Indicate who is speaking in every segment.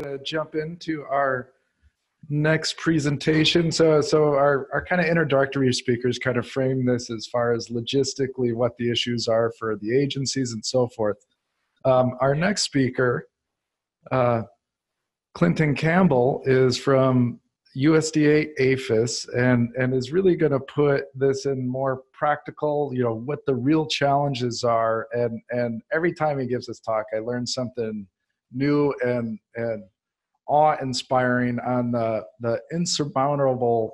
Speaker 1: going to jump into our next presentation. So, so our, our kind of introductory speakers kind of frame this as far as logistically what the issues are for the agencies and so forth. Um, our next speaker, uh, Clinton Campbell, is from USDA APHIS and, and is really going to put this in more practical, you know, what the real challenges are. And, and every time he gives this talk, I learn something new and, and awe-inspiring on the the insurmountable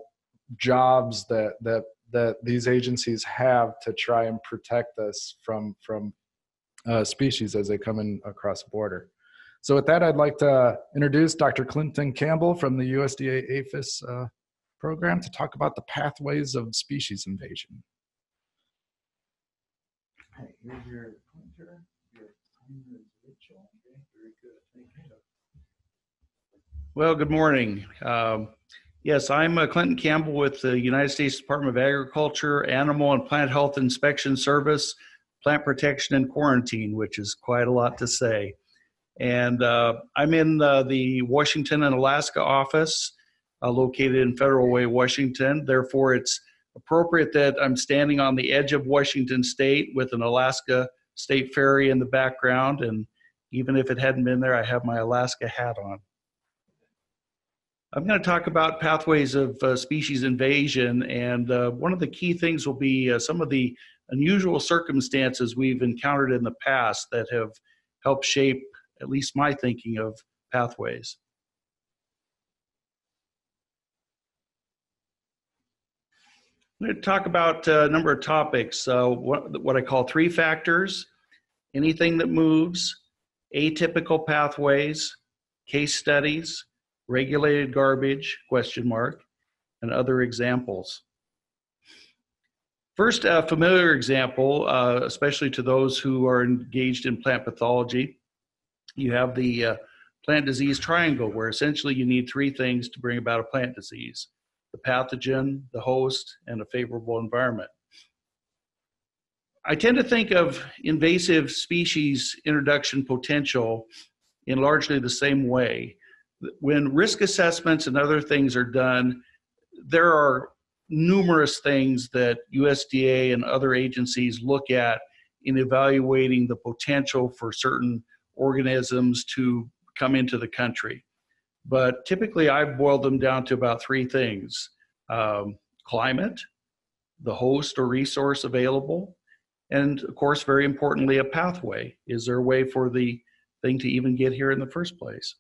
Speaker 1: jobs that that that these agencies have to try and protect us from from uh, species as they come in across the border. So with that, I'd like to introduce Dr. Clinton Campbell from the USDA APHIS uh, program to talk about the pathways of species invasion. here's your pointer. Your timer is Rachel.
Speaker 2: Well, good morning. Um, yes, I'm uh, Clinton Campbell with the United States Department of Agriculture, Animal and Plant Health Inspection Service, Plant Protection and Quarantine, which is quite a lot to say. And uh, I'm in uh, the Washington and Alaska office, uh, located in Federal Way, Washington. Therefore, it's appropriate that I'm standing on the edge of Washington State with an Alaska State Ferry in the background. And even if it hadn't been there, I have my Alaska hat on. I'm going to talk about pathways of uh, species invasion, and uh, one of the key things will be uh, some of the unusual circumstances we've encountered in the past that have helped shape at least my thinking of pathways. I'm going to talk about uh, a number of topics. Uh, what, what I call three factors, anything that moves, atypical pathways, case studies, regulated garbage, question mark, and other examples. First, a familiar example, uh, especially to those who are engaged in plant pathology, you have the uh, plant disease triangle, where essentially you need three things to bring about a plant disease the pathogen, the host, and a favorable environment. I tend to think of invasive species introduction potential in largely the same way when risk assessments and other things are done, there are numerous things that USDA and other agencies look at in evaluating the potential for certain organisms to come into the country. But typically, I've boiled them down to about three things um, climate, the host or resource available, and of course, very importantly, a pathway. Is there a way for the thing to even get here in the first place?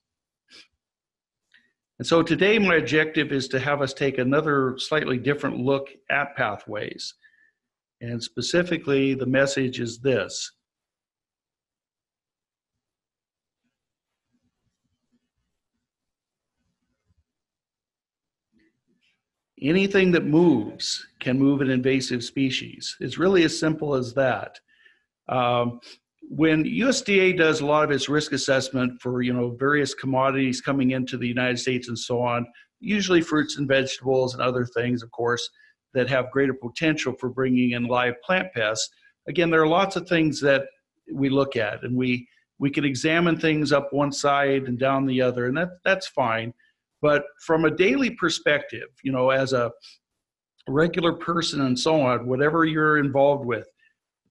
Speaker 2: And so today, my objective is to have us take another slightly different look at pathways. And specifically, the message is this anything that moves can move an invasive species. It's really as simple as that. Um, when USDA does a lot of its risk assessment for you know various commodities coming into the United States and so on, usually fruits and vegetables and other things, of course, that have greater potential for bringing in live plant pests. Again, there are lots of things that we look at, and we we can examine things up one side and down the other, and that that's fine. But from a daily perspective, you know, as a regular person and so on, whatever you're involved with,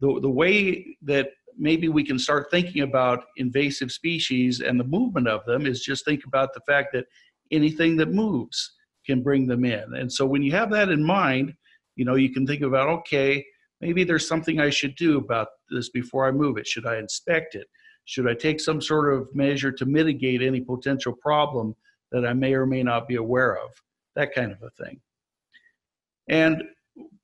Speaker 2: the the way that maybe we can start thinking about invasive species and the movement of them is just think about the fact that anything that moves can bring them in. And so when you have that in mind, you know, you can think about, okay, maybe there's something I should do about this before I move it. Should I inspect it? Should I take some sort of measure to mitigate any potential problem that I may or may not be aware of? That kind of a thing. And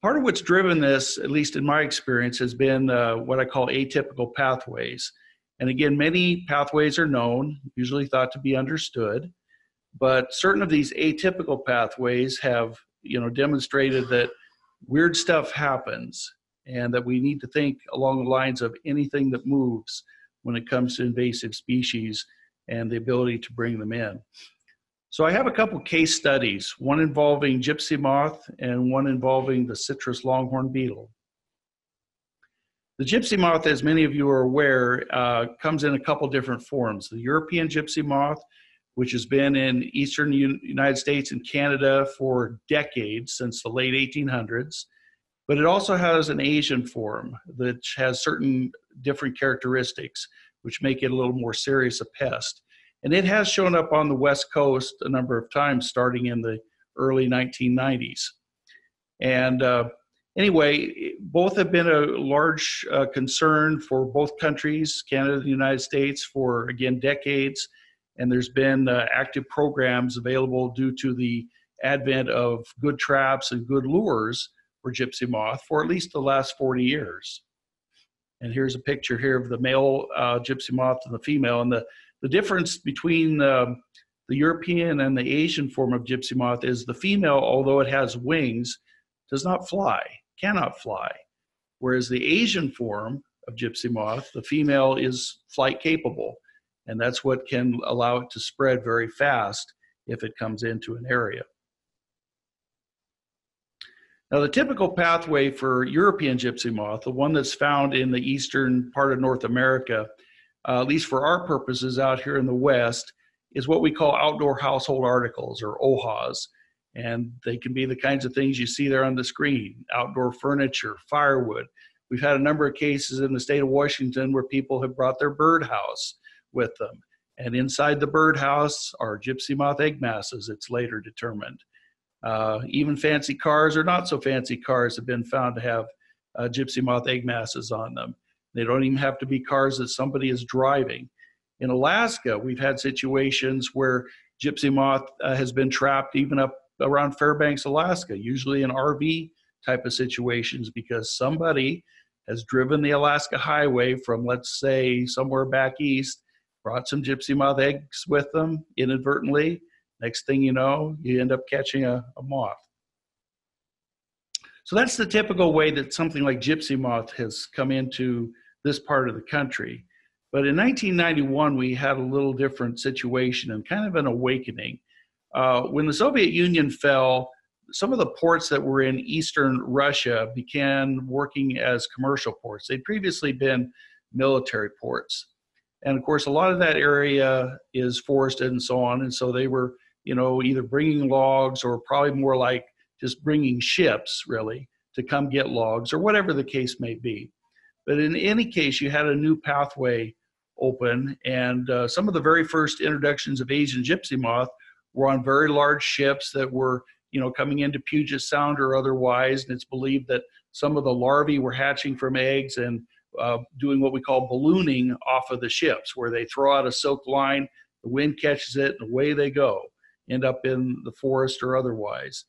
Speaker 2: part of what's driven this, at least in my experience, has been uh, what I call atypical pathways. And again, many pathways are known, usually thought to be understood, but certain of these atypical pathways have, you know, demonstrated that weird stuff happens and that we need to think along the lines of anything that moves when it comes to invasive species and the ability to bring them in. So I have a couple case studies, one involving gypsy moth and one involving the citrus longhorn beetle. The gypsy moth, as many of you are aware, uh, comes in a couple different forms. The European gypsy moth, which has been in eastern United States and Canada for decades, since the late 1800s. But it also has an Asian form that has certain different characteristics, which make it a little more serious a pest. And it has shown up on the West Coast a number of times, starting in the early 1990s. And uh, anyway, both have been a large uh, concern for both countries, Canada and the United States, for again decades. And there's been uh, active programs available due to the advent of good traps and good lures for gypsy moth for at least the last 40 years. And here's a picture here of the male uh, gypsy moth and the female. And the, the difference between um, the European and the Asian form of gypsy moth is the female, although it has wings, does not fly, cannot fly. Whereas the Asian form of gypsy moth, the female is flight capable. And that's what can allow it to spread very fast if it comes into an area. Now, the typical pathway for European gypsy moth, the one that's found in the eastern part of North America, uh, at least for our purposes out here in the West, is what we call outdoor household articles or OHAs. And they can be the kinds of things you see there on the screen outdoor furniture, firewood. We've had a number of cases in the state of Washington where people have brought their birdhouse with them. And inside the birdhouse are gypsy moth egg masses, it's later determined. Uh, even fancy cars or not so fancy cars have been found to have uh, gypsy moth egg masses on them. They don't even have to be cars that somebody is driving. In Alaska, we've had situations where gypsy moth uh, has been trapped even up around Fairbanks, Alaska, usually in RV type of situations because somebody has driven the Alaska highway from, let's say, somewhere back east, brought some gypsy moth eggs with them inadvertently. Next thing you know, you end up catching a, a moth. So that's the typical way that something like gypsy moth has come into this part of the country. But in 1991, we had a little different situation and kind of an awakening. Uh, when the Soviet Union fell, some of the ports that were in eastern Russia began working as commercial ports. They'd previously been military ports. And of course, a lot of that area is forested and so on. And so they were, you know, either bringing logs or probably more like just bringing ships, really, to come get logs or whatever the case may be. But in any case, you had a new pathway open. And uh, some of the very first introductions of Asian gypsy moth were on very large ships that were, you know, coming into Puget Sound or otherwise. And it's believed that some of the larvae were hatching from eggs and uh, doing what we call ballooning off of the ships, where they throw out a silk line, the wind catches it, and away they go, end up in the forest or otherwise.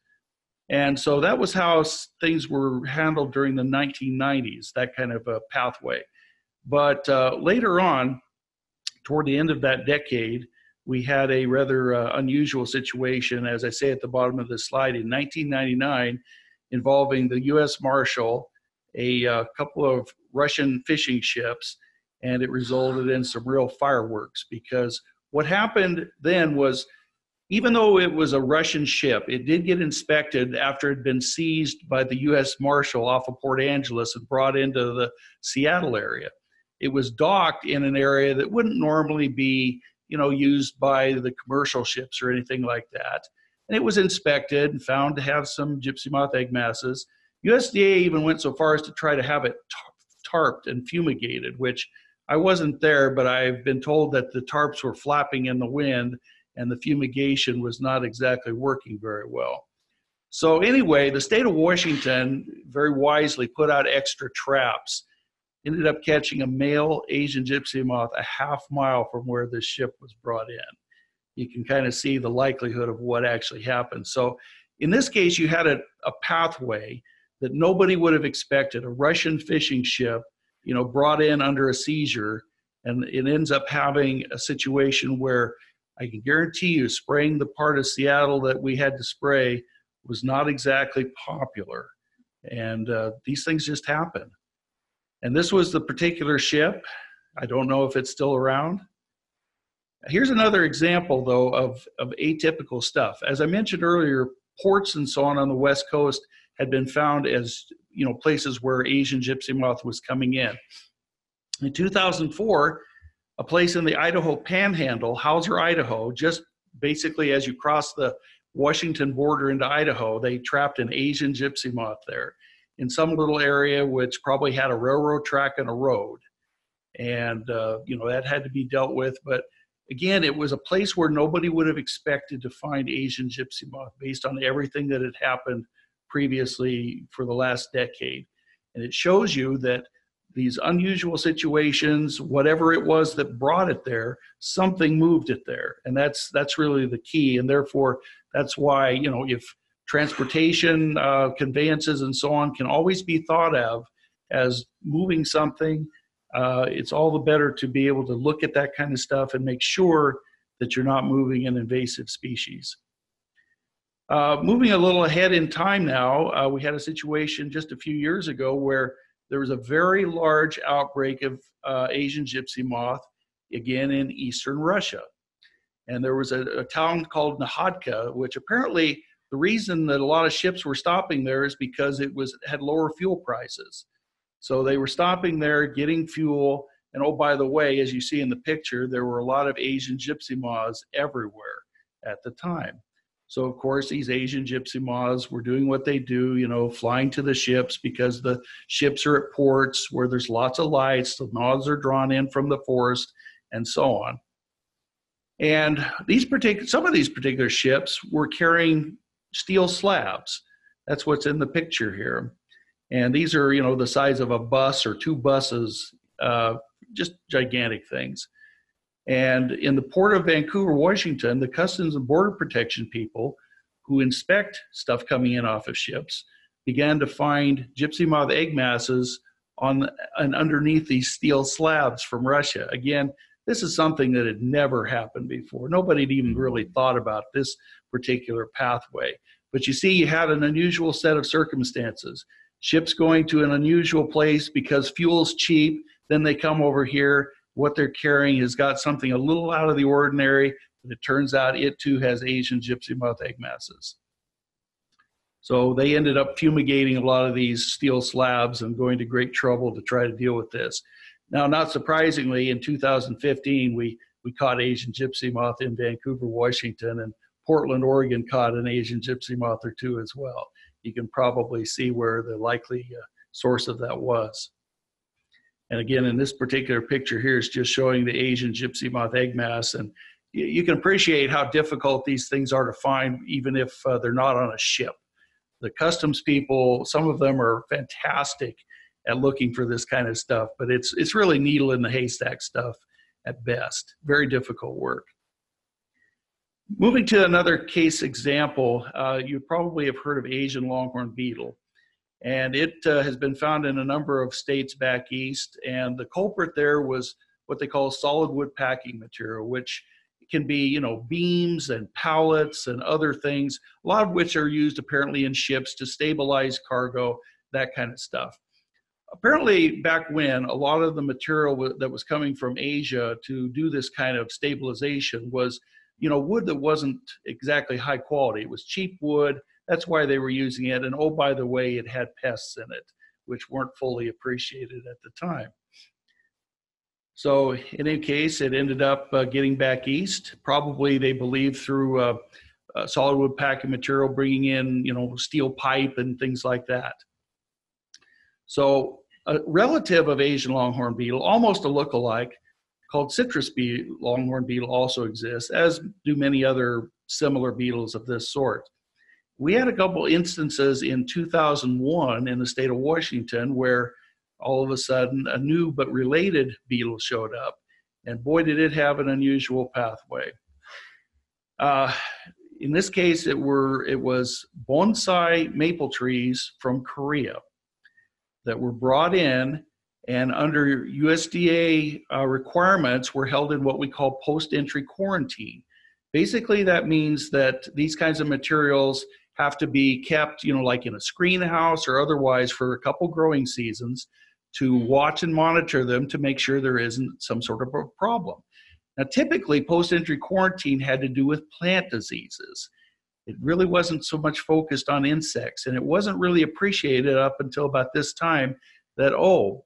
Speaker 2: And so that was how things were handled during the 1990s, that kind of a pathway. But uh, later on, toward the end of that decade, we had a rather uh, unusual situation, as I say at the bottom of this slide, in 1999, involving the U.S. Marshal, a uh, couple of Russian fishing ships, and it resulted in some real fireworks because what happened then was even though it was a Russian ship, it did get inspected after it had been seized by the U.S. Marshal off of Port Angeles and brought into the Seattle area it was docked in an area that wouldn't normally be you know used by the commercial ships or anything like that and it was inspected and found to have some gypsy moth egg masses usda even went so far as to try to have it tarped and fumigated which i wasn't there but i've been told that the tarps were flapping in the wind and the fumigation was not exactly working very well so anyway the state of washington very wisely put out extra traps ended up catching a male Asian gypsy moth a half mile from where this ship was brought in. You can kind of see the likelihood of what actually happened. So, in this case, you had a, a pathway that nobody would have expected a Russian fishing ship, you know, brought in under a seizure, and it ends up having a situation where I can guarantee you spraying the part of Seattle that we had to spray was not exactly popular. And uh, these things just happen. And this was the particular ship. I don't know if it's still around. Here's another example, though, of, of atypical stuff. As I mentioned earlier, ports and so on on the West Coast had been found as you know places where Asian gypsy moth was coming in. In 2004, a place in the Idaho Panhandle, Hauser, Idaho, just basically, as you cross the Washington border into Idaho, they trapped an Asian gypsy moth there in some little area which probably had a railroad track and a road. And, uh, you know, that had to be dealt with. But again, it was a place where nobody would have expected to find Asian gypsy moth based on everything that had happened previously for the last decade. And it shows you that these unusual situations, whatever it was that brought it there, something moved it there. And that's that's really the key. And therefore, that's why, you know, if transportation, uh, conveyances, and so on can always be thought of as moving something. Uh, it's all the better to be able to look at that kind of stuff and make sure that you're not moving an invasive species. Uh, moving a little ahead in time now, uh, we had a situation just a few years ago where there was a very large outbreak of uh, Asian gypsy moth, again in eastern Russia. And there was a, a town called Nakhodka, which apparently the reason that a lot of ships were stopping there is because it was had lower fuel prices. So they were stopping there, getting fuel. And oh, by the way, as you see in the picture, there were a lot of Asian gypsy moths everywhere at the time. So of course, these Asian gypsy moths were doing what they do, you know, flying to the ships because the ships are at ports where there's lots of lights. The moths are drawn in from the forest, and so on. And these particular, some of these particular ships were carrying steel slabs. That's what's in the picture here. And these are, you know, the size of a bus or two buses, uh, just gigantic things. And in the port of Vancouver, Washington, the Customs and Border Protection people who inspect stuff coming in off of ships began to find gypsy moth egg masses on and underneath these steel slabs from Russia. Again, this is something that had never happened before. Nobody had even really mm-hmm. thought about this particular pathway. But you see, you had an unusual set of circumstances. Ships going to an unusual place because fuel's cheap, then they come over here. What they're carrying has got something a little out of the ordinary, but it turns out it too has Asian gypsy moth egg masses. So they ended up fumigating a lot of these steel slabs and going to great trouble to try to deal with this. Now, not surprisingly, in 2015, we, we caught Asian gypsy moth in Vancouver, Washington, and Portland, Oregon caught an Asian gypsy moth or two as well. You can probably see where the likely uh, source of that was. And again, in this particular picture here, it's just showing the Asian gypsy moth egg mass. And you, can appreciate how difficult these things are to find, even if uh, they're not on a ship. The customs people, some of them are fantastic at looking for this kind of stuff, but it's, it's really needle in the haystack stuff at best. Very difficult work. Moving to another case example, uh, you probably have heard of Asian longhorn beetle. And it uh, has been found in a number of states back east. And the culprit there was what they call solid wood packing material, which can be, you know, beams and pallets and other things, a lot of which are used apparently in ships to stabilize cargo, that kind of stuff. Apparently, back when, a lot of the material that was coming from Asia to do this kind of stabilization was you know, wood that wasn't exactly high quality. It was cheap wood. That's why they were using it. And oh, by the way, it had pests in it, which weren't fully appreciated at the time. So, in any case, it ended up uh, getting back east. Probably they believe through uh, uh, solid wood packing material, bringing in, you know, steel pipe and things like that. So, a relative of Asian longhorn beetle, almost a look-alike, called citrus beetle, longhorn beetle also exists, as do many other similar beetles of this sort. We had a couple instances in 2001 in the state of Washington where all of a sudden a new but related beetle showed up. And boy, did it have an unusual pathway. Uh, in this case, it were it was bonsai maple trees from Korea that were brought in and under USDA uh, requirements, we're held in what we call post entry quarantine. Basically, that means that these kinds of materials have to be kept, you know, like in a screen house or otherwise for a couple growing seasons to mm-hmm. watch and monitor them to make sure there isn't some sort of a problem. Now, typically, post entry quarantine had to do with plant diseases. It really wasn't so much focused on insects, and it wasn't really appreciated up until about this time that, oh,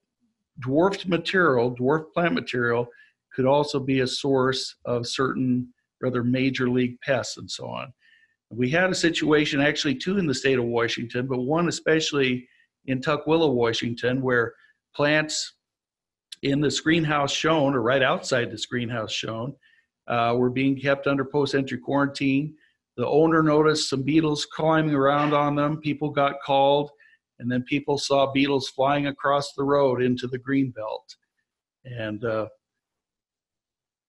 Speaker 2: dwarfed material, dwarfed plant material, could also be a source of certain rather major league pests and so on. We had a situation, actually two in the state of Washington, but one especially in Tukwila, Washington, where plants in the greenhouse shown, or right outside this greenhouse shown, uh, were being kept under post-entry quarantine. The owner noticed some beetles climbing around on them. People got called, and then people saw beetles flying across the road into the green belt. And uh,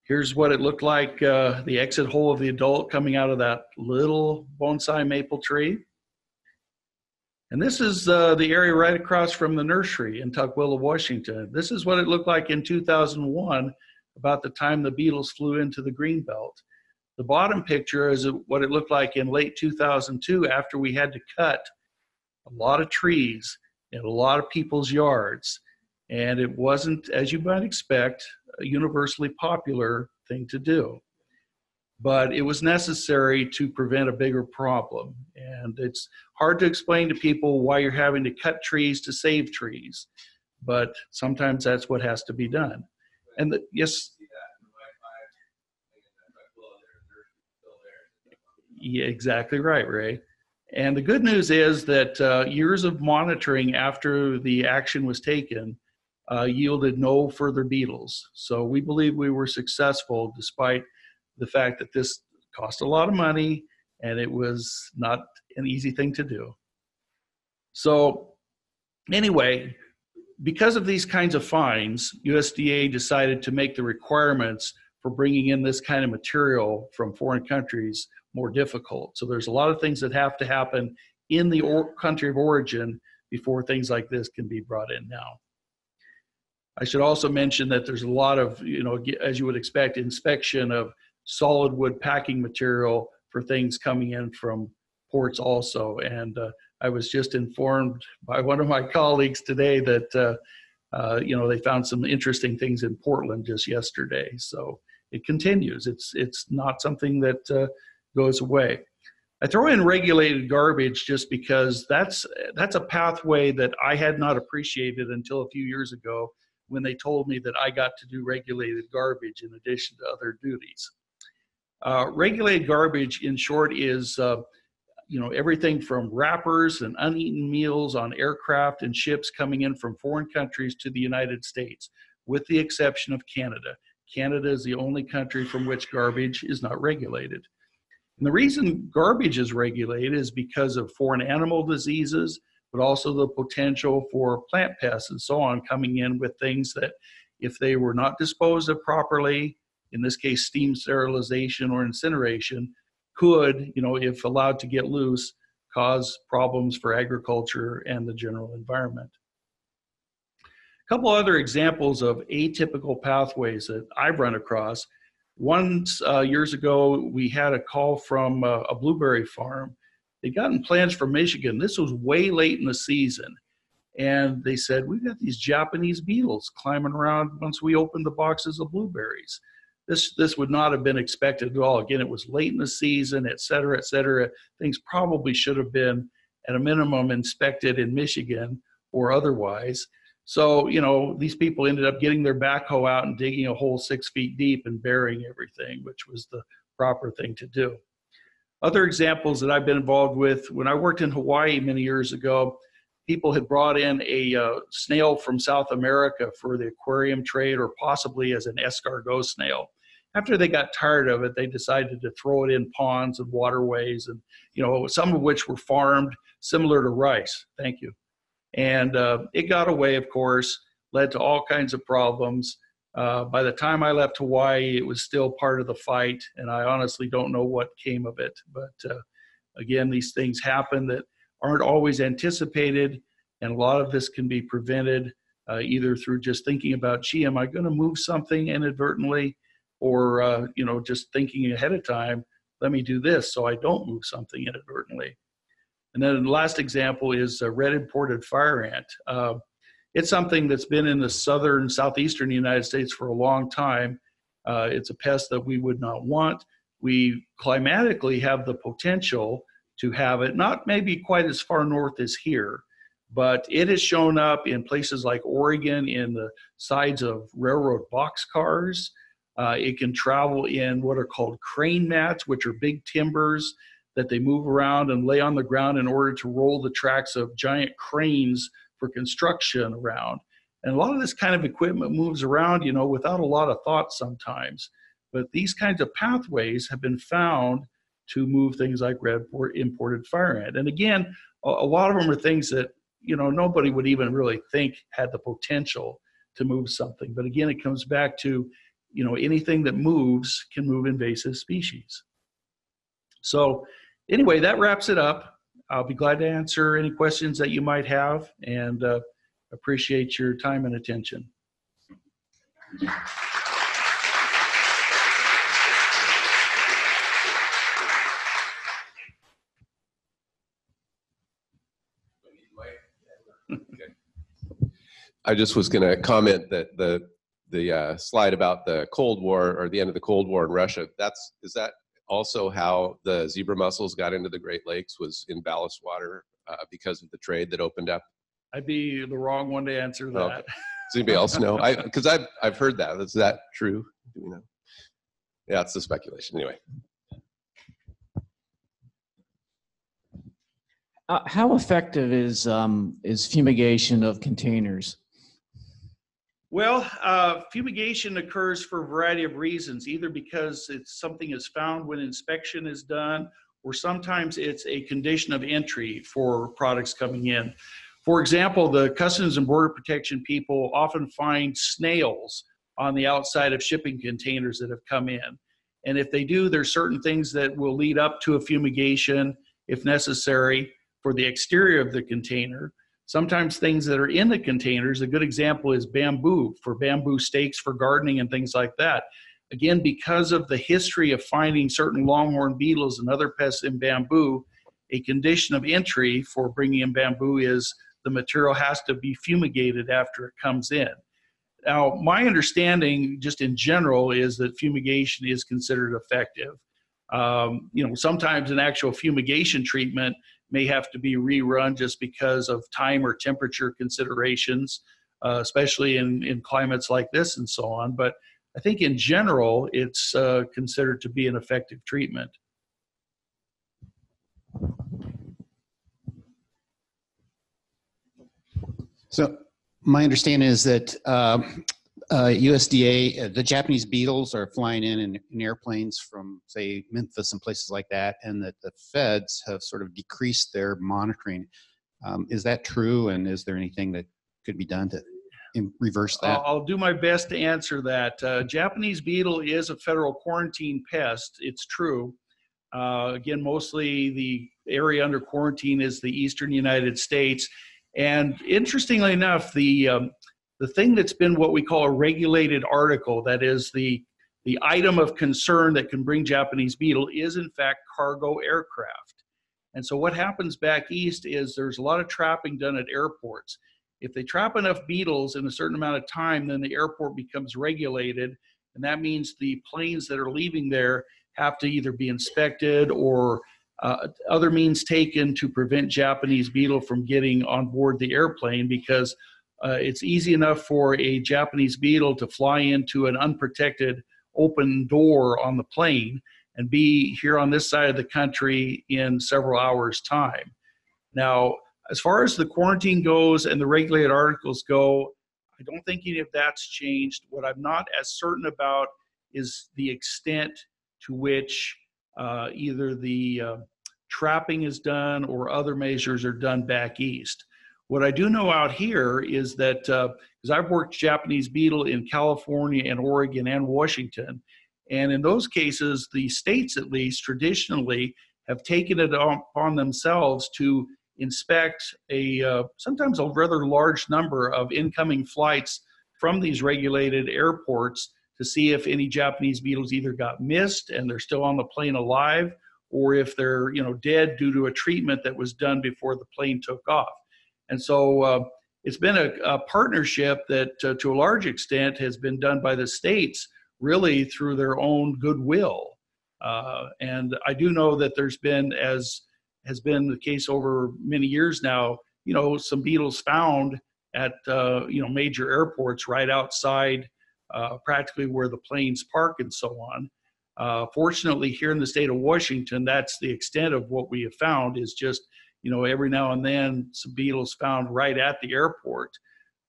Speaker 2: here's what it looked like uh, the exit hole of the adult coming out of that little bonsai maple tree. And this is uh, the area right across from the nursery in Tukwila, Washington. This is what it looked like in 2001, about the time the beetles flew into the greenbelt. The bottom picture is what it looked like in late 2002 after we had to cut a lot of trees in a lot of people's yards. And it wasn't, as you might expect, universally popular thing to do. But it was necessary to prevent a bigger problem. And it's hard to explain to people why you're having to cut trees to save trees. But sometimes that's what has to be done. And the, yes. Yeah, exactly right, Ray. And the good news is that uh, years of monitoring after the action was taken uh, yielded no further beetles. So we believe we were successful despite the fact that this cost a lot of money and it was not an easy thing to do. So, anyway, because of these kinds of fines, USDA decided to make the requirements for bringing in this kind of material from foreign countries more difficult. So, there's a lot of things that have to happen in the or- country of origin before things like this can be brought in now. I should also mention that there's a lot of, you know, as you would expect, inspection of solid wood packing material for things coming in from ports also. And uh, I was just informed by one of my colleagues today that, uh, uh, you know, they found some interesting things in Portland just yesterday. So it continues. It's it's not something that uh, goes away. I throw in regulated garbage just because that's that's a pathway that I had not appreciated until a few years ago when they told me that I got to do regulated garbage in addition to other duties. Uh, regulated garbage, in short, is uh, you know everything from wrappers and uneaten meals on aircraft and ships coming in from foreign countries to the United States, with the exception of Canada. Canada is the only country from which garbage is not regulated. And the reason garbage is regulated is because of foreign animal diseases, but also the potential for plant pests and so on coming in with things that, if they were not disposed of properly, in this case, steam sterilization or incineration, could, you know, if allowed to get loose, cause problems for agriculture and the general environment. A couple other examples of atypical pathways that I've run across. Once uh, years ago, we had a call from uh, a blueberry farm They'd gotten plans for Michigan. This was way late in the season. And they said, We've got these Japanese beetles climbing around once we opened the boxes of blueberries. This, this would not have been expected at all. Again, it was late in the season, et cetera, et cetera. Things probably should have been, at a minimum, inspected in Michigan or otherwise. So, you know, these people ended up getting their backhoe out and digging a hole six feet deep and burying everything, which was the proper thing to do. Other examples that I've been involved with, when I worked in Hawaii many years ago, people had brought in a uh, snail from South America for the aquarium trade or possibly as an escargot snail. After they got tired of it, they decided to throw it in ponds and waterways, and you know some of which were farmed similar to rice. Thank you. And uh, it got away, of course, led to all kinds of problems. Uh, by the time I left Hawaii, it was still part of the fight, and I honestly don't know what came of it. But uh, again, these things happen that aren't always anticipated, and a lot of this can be prevented uh, either through just thinking about, gee, am I going to move something inadvertently, or uh, you know, just thinking ahead of time, let me do this so I don't move something inadvertently. And then the last example is a red imported fire ant. It's something that's been in the southern, southeastern United States for a long time. Uh, it's a pest that we would not want. We climatically have the potential to have it, not maybe quite as far north as here, but it has shown up in places like Oregon in the sides of railroad boxcars. Uh, it can travel in what are called crane mats, which are big timbers that they move around and lay on the ground in order to roll the tracks of giant cranes for construction around. And a lot of this kind of equipment moves around, you know, without a lot of thought sometimes. But these kinds of pathways have been found to move things like red imported fire ant. And again, a, a lot of them are things that, you know, nobody would even really think had the potential to move something. But again, it comes back to, you know, anything that moves can move invasive species. So anyway, that wraps it up. I'll be glad to answer any questions that you might have and uh, appreciate your time and attention.
Speaker 3: I just was going to comment that the the uh, slide about the Cold War or the end of the Cold War in Russia. That's is that also how the zebra mussels got into the Great Lakes was in ballast water uh, because of the trade that opened up.
Speaker 2: I'd be the wrong one to answer that. Okay.
Speaker 3: Does anybody else know? I because I've I've heard that. Is that true? Do we know? Yeah, it's the speculation anyway.
Speaker 4: Uh, how effective is um, is fumigation of containers?
Speaker 2: Well, uh, fumigation occurs for a variety of reasons, either because it's something is found when inspection is done, or sometimes it's a condition of entry for products coming in. For example, the Customs and Border Protection people often find snails on the outside of shipping containers that have come in. And if they do, there's certain things that will lead up to a fumigation if necessary for the exterior of the container. Sometimes things that are in the containers, a good example is bamboo for bamboo stakes for gardening and things like that. Again, because of the history of finding certain longhorn beetles and other pests in bamboo, a condition of entry for bringing in bamboo is the material has to be fumigated after it comes in. Now, my understanding, just in general, is that fumigation is considered effective. Um, you know, sometimes an actual fumigation treatment may have to be rerun just because of time or temperature considerations, uh, especially in, in climates like this and so on. But I think in general, it's uh, considered to be an effective treatment.
Speaker 5: So my understanding is that uh, uh, USDA, uh, the Japanese beetles are flying in, in, in airplanes from, say, Memphis and places like that, and that the feds have sort of decreased their monitoring. Um, is that true? And is there anything that could be done to reverse that?
Speaker 2: I'll, I'll do my best to answer that. Uh, Japanese beetle is a federal quarantine pest. It's true. Uh, again, mostly the area under quarantine is the eastern United States. And interestingly enough, the um, the thing that's been what we call a regulated article, that is the the item of concern that can bring Japanese beetle is in fact cargo aircraft. And so what happens back east is there's a lot of trapping done at airports. If they trap enough beetles in a certain amount of time, then the airport becomes regulated. And that means the planes that are leaving there have to either be inspected or uh, other means taken to prevent Japanese beetle from getting on board the airplane because uh, it's easy enough for a Japanese beetle to fly into an unprotected open door on the plane and be here on this side of the country in several hours' time. Now, as far as the quarantine goes and the regulated articles go, I don't think any of that's changed. What I'm not as certain about is the extent to which uh, either the uh, trapping is done or other measures are done back east. What I do know out here is that because uh, I've worked Japanese beetle in California and Oregon and Washington, and in those cases, the states at least traditionally have taken it upon themselves to inspect a uh, sometimes a rather large number of incoming flights from these regulated airports to see if any Japanese beetles either got missed and they're still on the plane alive, or if they're you know dead due to a treatment that was done before the plane took off. And so uh, it's been a, a partnership that, uh, to a large extent, has been done by the states really through their own goodwill. Uh, and I do know that there's been, as has been the case over many years now, you know, some beetles found at uh, you know major airports right outside uh, practically where the planes park and so on. Uh, fortunately, here in the state of Washington, that's the extent of what we have found is just, you know, every now and then some beetles found right at the airport.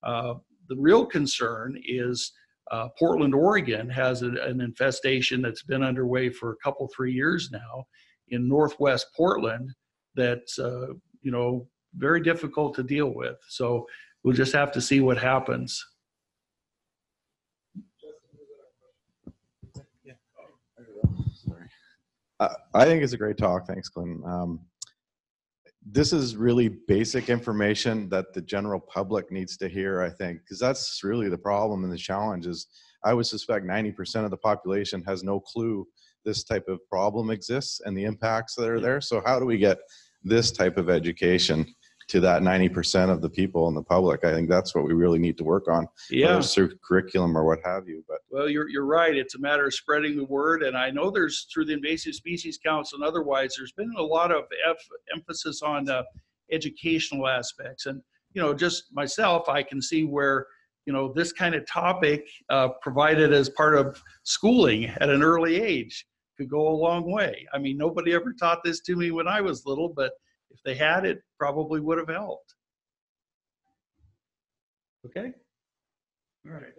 Speaker 2: Uh, the real concern is uh, Portland, Oregon has a, an infestation that's been underway for a couple, three years now in northwest Portland that's, uh, you know, very difficult to deal with. So we'll just have to see what happens.
Speaker 6: Sorry. I, I think it's a great talk. Thanks, Glenn. Um, this is really basic information that the general public needs to hear, I think, because that's really the problem and the challenge is I would suspect 90% of the population has no clue this type of problem exists and the impacts that are there. So how do we get this type of education to that 90% of the people in the public? I think that's what we really need to work on.
Speaker 2: Yeah.
Speaker 6: Through curriculum or what have you, but
Speaker 2: Well, you're, you're right. It's a matter of spreading the word. And I know there's through the Invasive Species Council and otherwise, there's been a lot of F, emphasis on uh, educational aspects. And, you know, just myself, I can see where, you know, this kind of topic uh, provided as part of schooling at an early age could go a long way. I mean, nobody ever taught this to me when I was little, but if they had, it probably would have helped. Okay? All right.